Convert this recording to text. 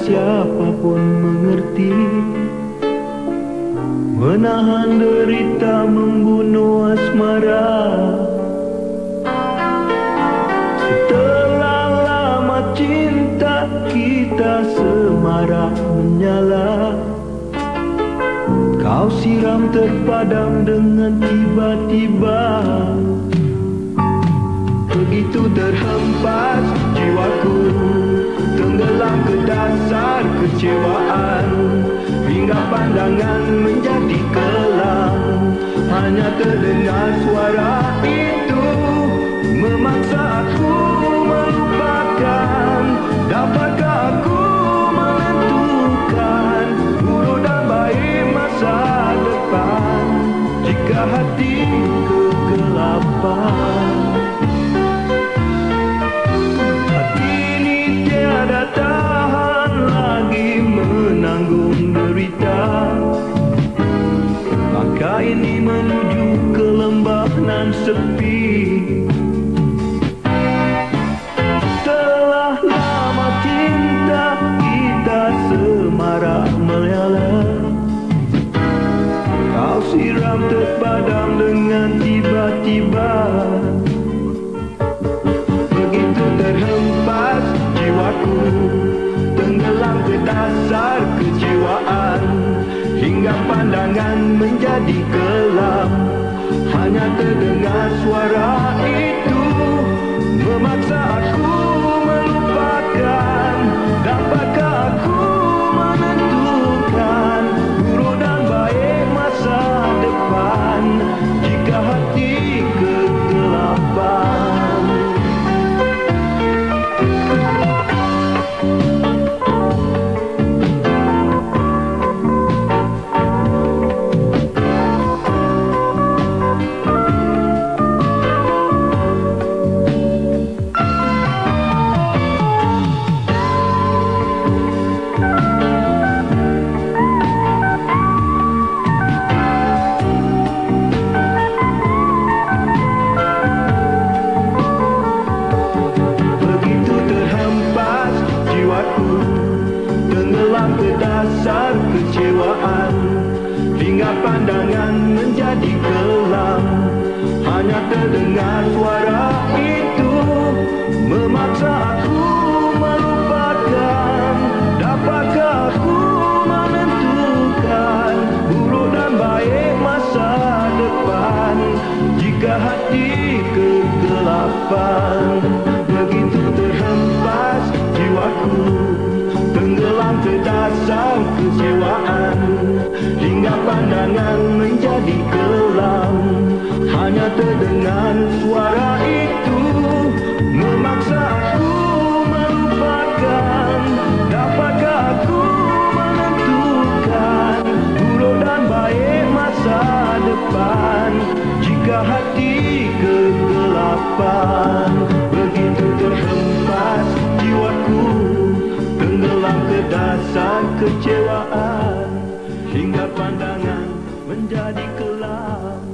siapapun mengerti. Menahan derita membunuh asmara. Setelah lama cinta kita semarak menyala. Kau siram terpadam dengan tiba-tiba. Begitu terhempas kecewaan Hingga pandangan menjadi kelam. Hanya terdengar suara Hingga pandangan menjadi kelam Hanya terdengar suara itu Memaksa aku pandangan menjadi kelam. Hanya terdengar suara itu Memaksa aku melupakan. Dapatkah aku menentukan Buruk dan baik masa depan? Jika hati kegelapan Begitu terhempas jiwaku. Tenggelam ke dasar kecewaan kelam Hanya terdengar suara itu Memaksa aku melupakan. Dapatkah aku menentukan Buruk dan baik masa depan? Jika hati kegelapan Begitu terhempas jiwaku. Tenggelam ke dasar kecewaan menjadi kelam.